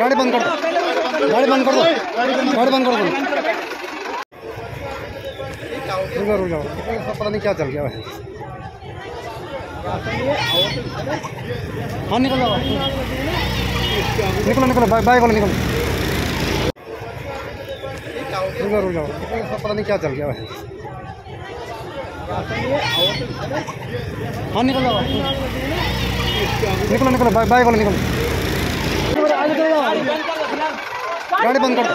गाड़ी बंद कर दो। गाड़ी बंद कर दो। गाड़ी बंद कर दो। रुक रुक जाओ। पता नहीं क्या चल गया है हाँ निकल जाओ। निकलो निकलो बाइक बाइक वाले निकलो। रुक रुक जाओ। पता नहीं क्या चल गया है हाँ निकल जाओ। निकलो निकलो बाइक बाइक वाले निकलो। गाड़ी बंद कर दो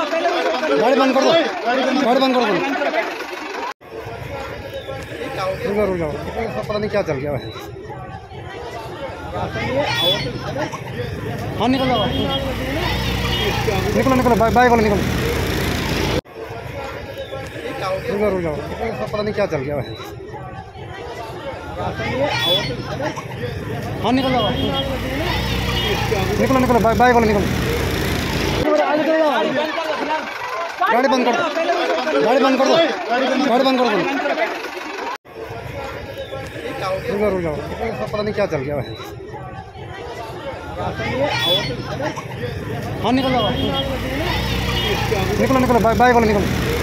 गाड़ी बंद कर दो। गाड़ी बंद कर दो। रुक जाओ रुक जाओ। पता नहीं क्या चल गया है हाँ निकल जाओ। निकलो निकलो। बाइक वाले निकलो। रुक जाओ रुक जाओ। पता नहीं क्या चल गया है हाँ निकल जाओ। निकलो निकलो बाइक बाइक वाले निकलो। गाड़ी बंद कर दो। गाड़ी बंद कर दो। गाड़ी बंद कर दो। रुक जाओ रुक जाओ। पता नहीं क्या चल गया है हाँ निकल निकलो निकलो बाइक बाइक वाले निकलो।